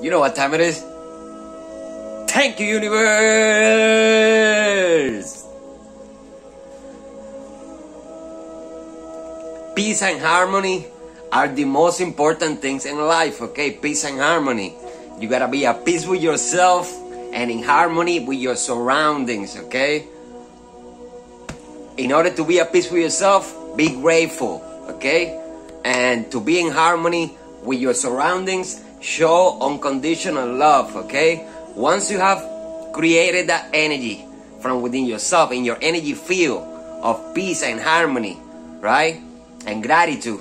You know what time it is? Thank you, universe! Peace and harmony are the most important things in life, okay? Peace and harmony. You gotta be at peace with yourself and in harmony with your surroundings, okay? In order to be at peace with yourself, be grateful, okay? And to be in harmony with your surroundings, show unconditional love, okay? Once you have created that energy from within yourself, in your energy field of peace and harmony, right? And gratitude,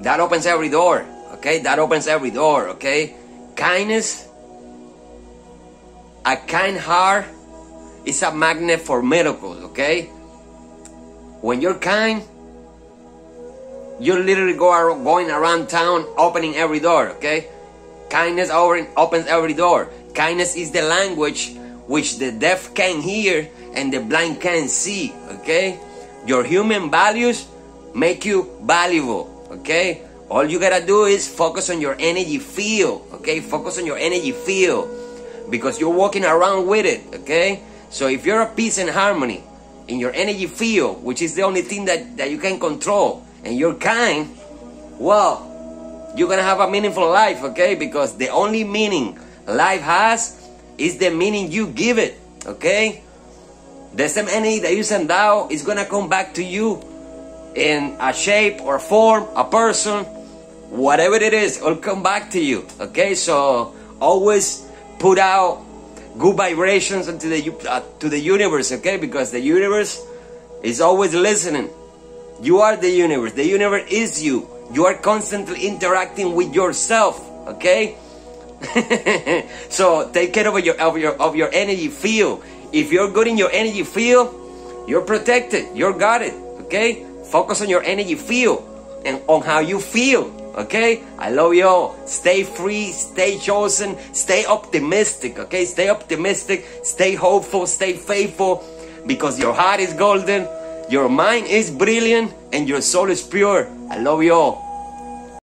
that opens every door, okay? That opens every door, okay? Kindness, a kind heart is a magnet for miracles, okay? When you're kind, you literally go ar- going around town opening every door, okay? Kindness over- opens every door. Kindness is the language which the deaf can hear and the blind can see, okay? Your human values make you valuable, okay? All you gotta do is focus on your energy field, okay? Focus on your energy field because you're walking around with it, okay? So if you're a peace and harmony in your energy field, which is the only thing that, that you can control, and you're kind, well, you're gonna have a meaningful life, okay? Because the only meaning life has is the meaning you give it, okay? The same energy that you send out is gonna come back to you in a shape or form, a person, whatever it is, it'll come back to you, okay? So always put out good vibrations into the uh, to the universe, okay? Because the universe is always listening. You are the universe. The universe is you. You are constantly interacting with yourself, okay? so take care of your of your of your energy field. If you're good in your energy field, you're protected. You're guarded, okay? Focus on your energy field and on how you feel. Okay? I love you all. Stay free, stay chosen, stay optimistic. Okay? Stay optimistic, stay hopeful, stay faithful because your heart is golden, your mind is brilliant, and your soul is pure. I love you all.